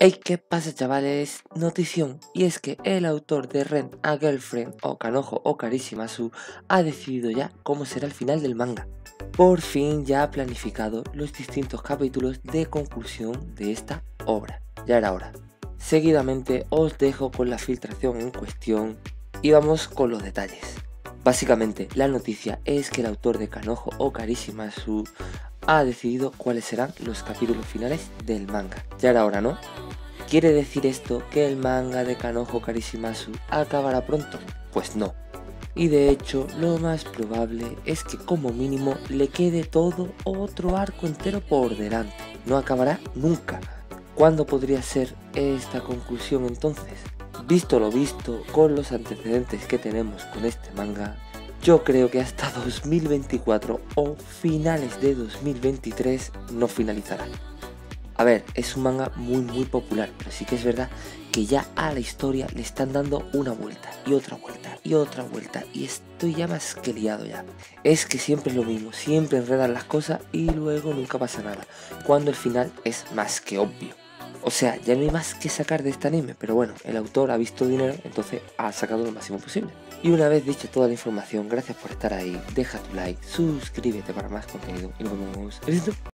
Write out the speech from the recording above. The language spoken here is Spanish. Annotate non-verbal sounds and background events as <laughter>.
Hey, ¿qué pasa chavales? Notición, y es que el autor de Ren a Girlfriend o Kanojo o Su ha decidido ya cómo será el final del manga. Por fin ya ha planificado los distintos capítulos de conclusión de esta obra. Ya era hora. Seguidamente os dejo con la filtración en cuestión y vamos con los detalles. Básicamente, la noticia es que el autor de Kanojo o Su ha decidido cuáles serán los capítulos finales del manga. Ya era hora, ¿no? ¿Quiere decir esto que el manga de Kanojo Karishimasu acabará pronto? Pues no. Y de hecho, lo más probable es que como mínimo le quede todo otro arco entero por delante. No acabará nunca. ¿Cuándo podría ser esta conclusión entonces? Visto lo visto, con los antecedentes que tenemos con este manga, yo creo que hasta <laughs> 2024 o finales de 2023 no finalizará. A ver, es un manga muy muy popular, pero sí que es verdad que ya a la historia le están dando una vuelta y otra vuelta y otra vuelta y estoy ya más que liado ya. Es que siempre es lo mismo, siempre enredan las cosas y luego nunca pasa nada, cuando el final es más que obvio. O sea, ya no hay más que sacar de este anime, pero bueno, el autor ha visto dinero, entonces ha sacado lo máximo posible. Y una vez dicho toda la información, gracias por estar ahí, deja tu like, suscríbete para más contenido y nos vemos